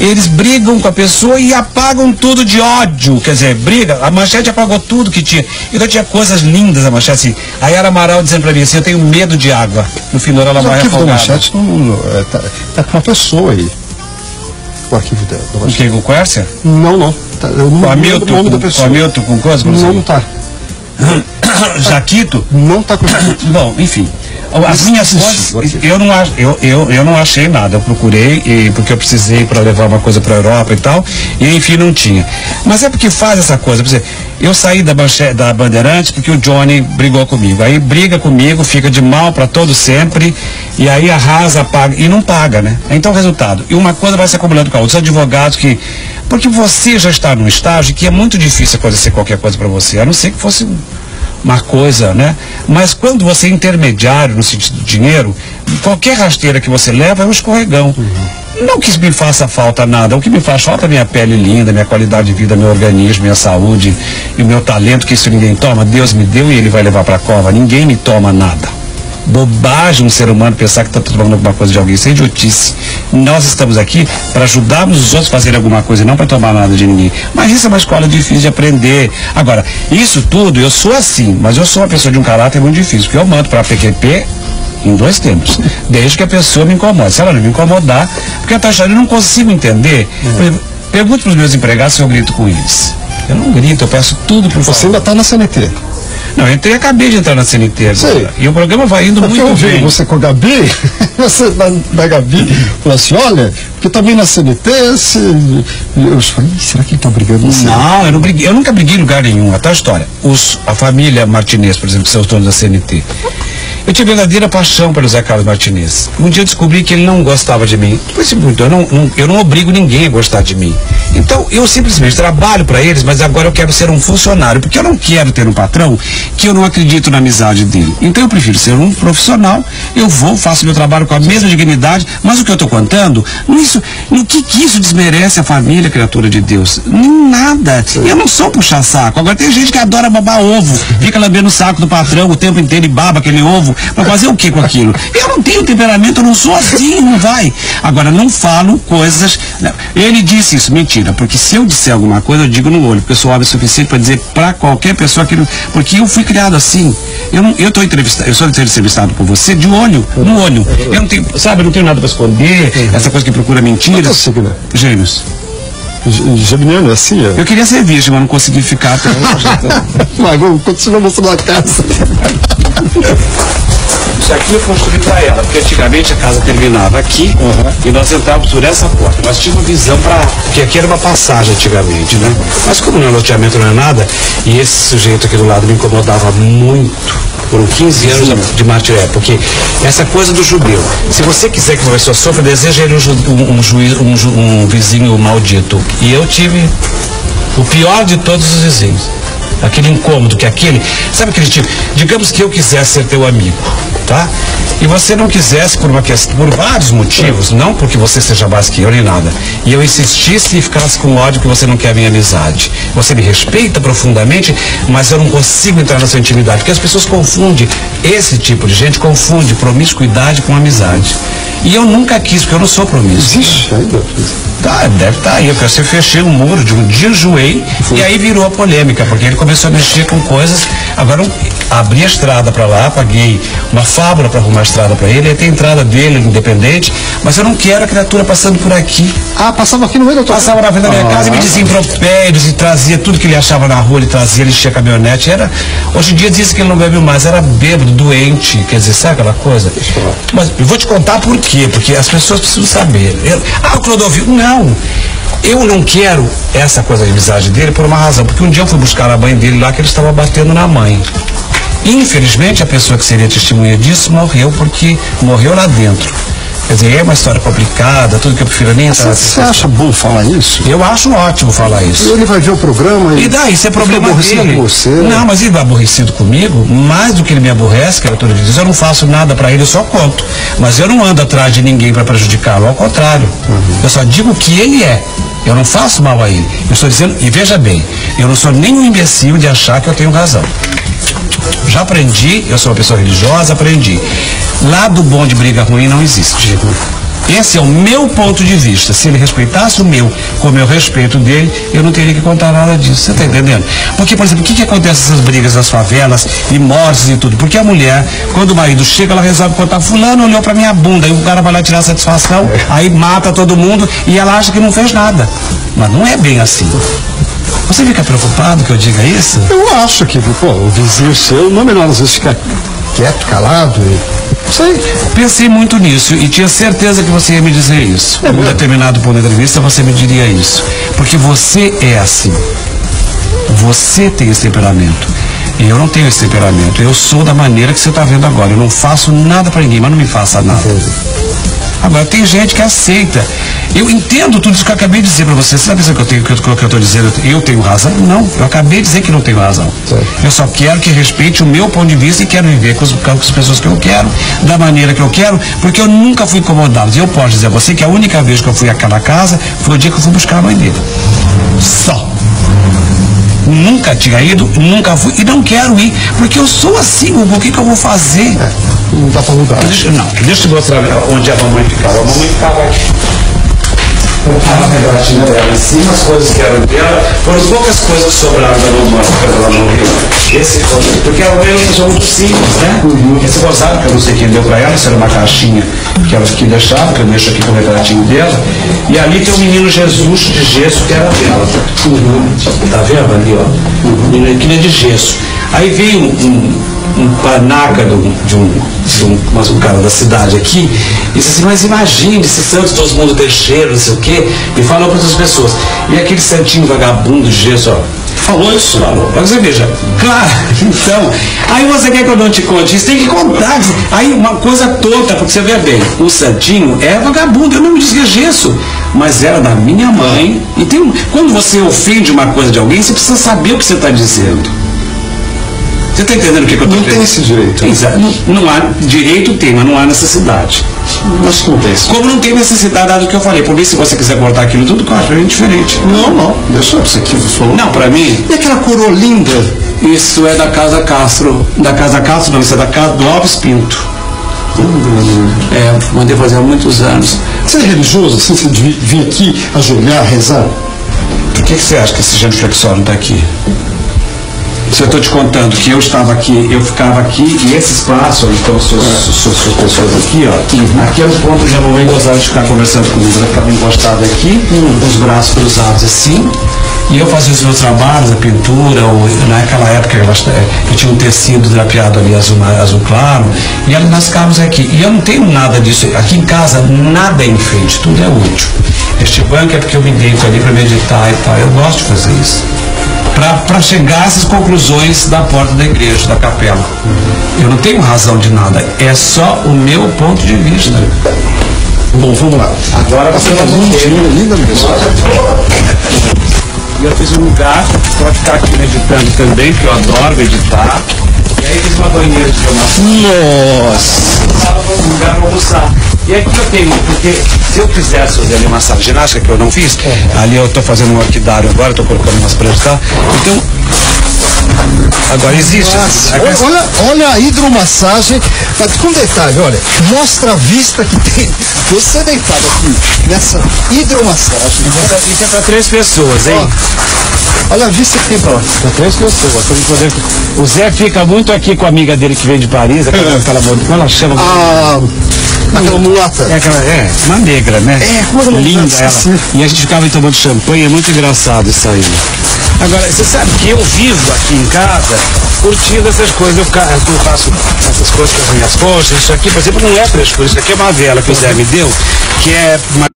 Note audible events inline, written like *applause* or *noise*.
eles brigam com a pessoa e apagam tudo de ódio. Quer dizer, briga, a manchete apagou tudo que tinha. Então tinha coisas lindas a manchete assim. Aí era Amaral dizendo pra mim assim, eu tenho medo de água. No final ela o vai afogada. manchete não, não- é, tá, tá com uma pessoa aí. O arquivo da, da O manchete. que, com o Quércia? Não, não. Tá, eu não Com Hamilton, o nome da com, com pessoa. Hamilton, com coisa? com Não, não tá. *coughs* Jaquito? Não tá com *coughs* Bom, enfim. As minhas eu não, eu, eu, eu não achei nada. Eu procurei, e, porque eu precisei para levar uma coisa para a Europa e tal, e enfim, não tinha. Mas é porque faz essa coisa. Por exemplo, eu saí da, manche- da Bandeirantes porque o Johnny brigou comigo. Aí briga comigo, fica de mal para todo sempre, e aí arrasa, paga, e não paga, né? Então, resultado. E uma coisa vai se acumulando com a outra. Os advogados que. Porque você já está num estágio que é muito difícil acontecer qualquer coisa para você, a não ser que fosse um uma coisa, né? Mas quando você é intermediário no sentido do dinheiro, qualquer rasteira que você leva é um escorregão. Não que me faça falta nada, o que me faz falta é minha pele linda, minha qualidade de vida, meu organismo, minha saúde e o meu talento, que isso ninguém toma. Deus me deu e ele vai levar para a cova. Ninguém me toma nada. Bobagem um ser humano pensar que está tomando alguma coisa de alguém. Isso é idiotice. Nós estamos aqui para ajudarmos os outros a fazerem alguma coisa, e não para tomar nada de ninguém. Mas isso é uma escola difícil de aprender. Agora, isso tudo, eu sou assim, mas eu sou uma pessoa de um caráter muito difícil, porque eu mando para a PQP em dois tempos. Desde que a pessoa me incomode. Se ela não me incomodar, porque eu, achando, eu não consigo entender. Exemplo, Pergunte para os meus empregados se eu grito com eles. Eu não grito, eu peço tudo por Você favor. ainda tá na CNT. Não, eu entrei, acabei de entrar na CNT agora. Sei. E o programa vai indo Porque eu muito vi bem. você com a Gabi, *laughs* você na, na Gabi, falou assim, olha, porque também na CNT, se... eu falei, "Ih, será que ele tá brigando assim? Não, eu, não briguei, eu nunca briguei em lugar nenhum. Até a história. Os, a família Martinez, por exemplo, que são os donos da CNT. Eu tive verdadeira paixão pelo Zé Carlos Martinez. Um dia eu descobri que ele não gostava de mim. Depois, muito, eu não, não- eu não obrigo ninguém a gostar de mim. Então, eu simplesmente trabalho para eles, mas agora eu quero ser um funcionário, porque eu não quero ter um patrão que eu não acredito na amizade dele. Então, eu prefiro ser um profissional, eu vou, faço meu trabalho com a mesma dignidade, mas o que eu estou contando, isso, no que, que isso desmerece a família, criatura de Deus? Nada. Eu não sou puxa-saco. Agora, tem gente que adora babar ovo, fica lambendo o saco do patrão o tempo inteiro e baba aquele ovo, para fazer o que com aquilo? Eu não tenho temperamento, eu não sou assim, não vai. Agora, não falo coisas. não. Ele disse isso, mentira, porque se eu disser alguma coisa, eu digo no olho, porque eu sou homem suficiente para dizer para qualquer pessoa que. não- Porque eu fui criado assim. Eu não, eu tô entrevistado, eu sou entrevistado por você de olho, no olho. Eu não tenho, sabe, eu não tenho nada para esconder, essa coisa que procura Qual é o mentiras. signo? Gêmeos. Geminiano, é assim? É? Eu queria ser virgem, mas não consegui ficar até hoje. então. Mas vamos continuar mostrando a casa. Isso aqui eu construí para ela, porque antigamente a casa terminava aqui e nós entrávamos por essa porta. Nós tínhamos visão para. Porque aqui era uma passagem antigamente, né? Mas como não é loteamento, não é nada, e esse sujeito aqui do lado me incomodava muito. Por 15 anos de martiré, porque essa coisa do judeu, se você quiser que uma pessoa sofra, deseja ele um, ju- um, um juiz, um, ju- um vizinho maldito. E eu tive o pior de todos os vizinhos. Aquele incômodo que aquele. Sabe aquele tipo? Digamos que eu quisesse ser teu amigo, tá? E você não quisesse por uma questão, por vários motivos, não porque você seja mais que eu nem nada. E eu insistisse e ficasse com ódio que você não quer minha amizade. Você me respeita profundamente, mas eu não consigo entrar na sua intimidade. Porque as pessoas confundem, esse tipo de gente confunde promiscuidade com amizade. E eu nunca quis, porque eu não sou promíscuo. Existe ainda. Tá, deve estar aí. Eu pensei, fechei um muro, de um dia enjoei, e aí virou a polêmica, porque ele começou a mexer com coisas. Agora abri a estrada para lá, paguei uma fábula para arrumar a estrada para ele, aí tem a entrada dele, independente, mas eu não quero a criatura passando por aqui. Ah, passava aqui no meio da tua Passava na frente da minha Ah. casa e me dizia impropérios e trazia tudo que ele achava na rua, ele trazia, ele enchia a caminhonete. Era, hoje em dia dizem que ele não bebe mais, era bêbado, doente, quer dizer, sabe aquela coisa? Mas eu vou te contar por quê, porque as pessoas precisam saber. Eu- ah, o Clodovil, não. Eu não quero essa coisa de amizade dele por uma razão, porque um dia eu fui buscar a mãe dele lá que ele estava batendo na mãe. Infelizmente, a pessoa que seria testemunha disso morreu porque morreu lá dentro. Quer dizer, é uma história complicada, tudo que eu prefiro nem entrar Você, acha bom falar isso? eu acho ótimo falar isso. Ele vai ver o programa E daí, isso é problema aborrecido dele. com você. Não, mas ele vai aborrecido comigo, mais do que ele me aborrece, que de Deus, eu não faço nada pra ele, eu só conto. Mas eu não ando atrás de ninguém pra prejudicá-lo, ao contrário. Eu só digo o que ele é. Eu não faço mal a ele. Eu estou dizendo, e veja bem, eu não sou nem um imbecil de achar que eu tenho razão. Já aprendi, eu sou uma pessoa religiosa, aprendi. Lado bom de briga ruim não existe. Esse é o meu ponto de vista. Se ele respeitasse o meu, como eu respeito dele, eu não teria que contar nada disso. Você está entendendo? Porque, por exemplo, o que, que acontece nessas brigas das favelas e mortes e tudo? Porque a mulher, quando o marido chega, ela resolve contar, fulano olhou pra minha bunda, aí o cara vai lá tirar satisfação, aí mata todo mundo e ela acha que não fez nada. Mas não é bem assim. Você fica preocupado que eu diga isso? Eu acho que, pô, o vizinho seu, não é melhor às vezes ficar quieto, calado e... Sei. Pensei muito nisso e tinha certeza que você ia me dizer isso. É Em um determinado ponto da entrevista você me diria isso. Porque você é assim. Você tem esse temperamento. E eu não tenho esse temperamento. Eu sou da maneira que você está vendo agora. Eu não faço nada para ninguém, mas não me faça nada. Agora, tem gente que aceita. Eu entendo tudo isso que eu acabei de dizer para você. Você está pensando que eu tenho que eu, que eu estou dizendo? Eu tenho razão? Não. Eu acabei de dizer que não tenho razão. Certo. Eu só quero que respeite o meu ponto de vista e quero viver com, os- com as pessoas que eu quero, da maneira que eu quero, porque eu nunca fui incomodado. E eu posso dizer a você que a única vez que eu fui àquela casa foi o dia que eu fui buscar a mãe dele. Só. Nunca tinha ido, nunca fui e não quero ir, porque eu sou assim, o que, que eu vou fazer? Não dá pra mudar. Deixa, não, deixa eu mostrar onde a mamãe ficava. A mamãe ficava aqui. Colocava a regatinha dela em cima, as coisas que eram dela, foram as poucas coisas que sobraram da mamãe quando ela morreu. Esse foi, porque ela veio uma pessoa muito simples, né? Esse rosário que eu não sei quem deu pra ela, isso era uma caixinha que ela que deixava, que eu deixo aqui com o retratinho dela. E ali tem o menino Jesus de gesso que era dela. Tá vendo ali, ó? Menino que é de gesso. Aí veio um, um um panaca de um, de um, de um, mas um cara da cidade aqui, e disse assim, mas imagine se Santos todo mundo deixeiro, não sei o quê, e falou para outras pessoas. E aquele santinho vagabundo de gesso, ó, falou isso, falou. Mas você veja, claro, *laughs* então, aí você quer que eu não te conte isso, tem que contar. Aí uma coisa tonta, porque você vê bem, o santinho é vagabundo, eu não me dizia gesso, mas era da minha mãe, e tem quando você ofende uma coisa de alguém, você precisa saber o que você está dizendo. Você está entendendo o que, que eu estou Não tem esse direito. Exato. Não, não há direito tem, mas não há necessidade. Mas como tem? Como não tem necessidade dado o que eu falei. Por isso, se você quiser cortar aquilo tudo, corta, é diferente. Não, não. Deixa você aqui, você falou. Não, pra mim, E aquela coroa linda? isso é da Casa Castro. Da Casa Castro, não, isso é da casa do Alves Pinto. É, mandei fazer há muitos anos. Você é religioso, assim, você vir aqui ajoelhar, rezar? Por que, que você acha que esse genuflexório não está aqui? Se eu estou te contando que eu estava aqui, eu ficava aqui, e esse espaço, estão suas, suas, suas pessoas aqui, ó, aqui é o ponto onde a mamãe gostava de ficar conversando comigo. Ela ficava encostada aqui, com os braços cruzados assim, e eu fazia os meus trabalhos, a pintura, ou, naquela época eu, acho- eu tinha um tecido drapeado ali azul, azul claro, e ela, nós ficávamos aqui. E eu não tenho nada disso. Aqui em casa, nada é enfeite, tudo é útil. Este banco é porque eu me deito ali para meditar e tal. Eu gosto de fazer isso para chegar a essas conclusões da porta da igreja, da capela. Eu não tenho razão de nada, é só o meu ponto de vista. Bom, vamos lá. Agora você vai ver. linda, mesmo. E eu fiz um lugar para ficar aqui meditando também, que eu adoro meditar. E aí fiz uma banheira de formação. Nossa! um lugar para almoçar. E aqui eu tenho, porque se eu quisesse fazer ali uma sala de ginástica, que eu não fiz, ali eu estou fazendo um orquidário agora, estou colocando umas pranchas, tá? Então, agora existe. Nossa, Aqui- olha, olha a hidromassagem, mas com detalhe, olha, mostra a vista que tem. Você deitado aqui nessa hidromassagem, né? Isso é para três pessoas, hein? olha a vista que tem lá. Para três pessoas. O Zé fica muito aqui com a amiga dele que vem de Paris, aquela, aquela como ela chama? Ah, aquela mulata. É, aquela, é, uma negra, né? É, como que ela Linda ela. Esqueci. E a gente ficava tomando champanhe, é muito engraçado isso aí. Agora, você sabe que eu vivo aqui em casa curtindo essas coisas. Eu, eu faço essas coisas com as minhas coxas. Isso aqui, por exemplo, não é frescura. Isso aqui é uma vela que o Zé me deu, que é uma